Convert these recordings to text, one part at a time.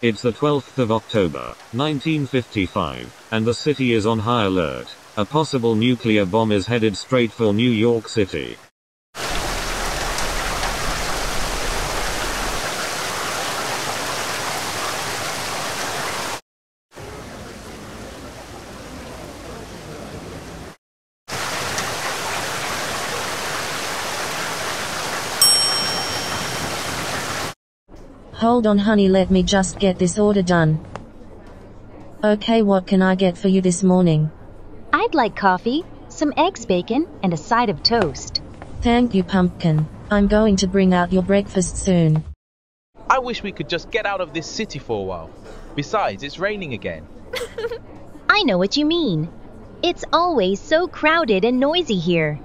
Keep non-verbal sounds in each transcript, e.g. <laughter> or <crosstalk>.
It's the 12th of October, 1955, and the city is on high alert. A possible nuclear bomb is headed straight for New York City. Hold on honey let me just get this order done. Okay what can I get for you this morning? I'd like coffee, some eggs bacon, and a side of toast. Thank you pumpkin. I'm going to bring out your breakfast soon. I wish we could just get out of this city for a while. Besides, it's raining again. <laughs> I know what you mean. It's always so crowded and noisy here.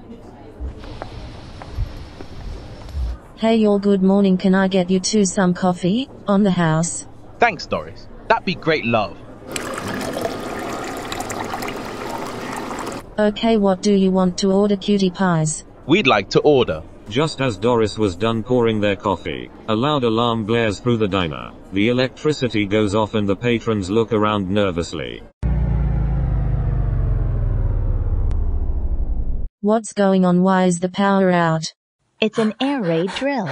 Hey y'all good morning can I get you two some coffee? On the house. Thanks, Doris. That'd be great love. Okay what do you want to order cutie pies? We'd like to order. Just as Doris was done pouring their coffee, a loud alarm blares through the diner. The electricity goes off and the patrons look around nervously. What's going on why is the power out? It's an air raid drill.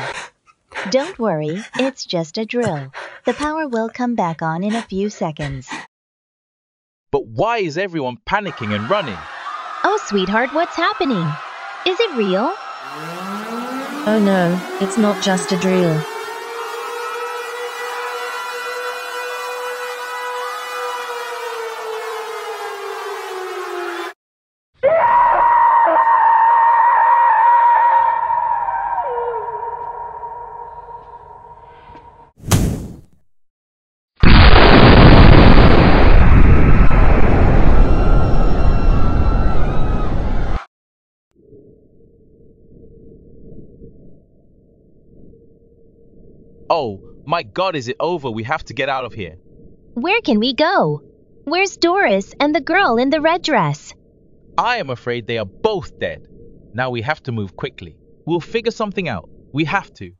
Don't worry, it's just a drill. The power will come back on in a few seconds. But why is everyone panicking and running? Oh, sweetheart, what's happening? Is it real? Oh no, it's not just a drill. Oh, my god, is it over? We have to get out of here. Where can we go? Where's Doris and the girl in the red dress? I am afraid they are both dead. Now we have to move quickly. We'll figure something out. We have to.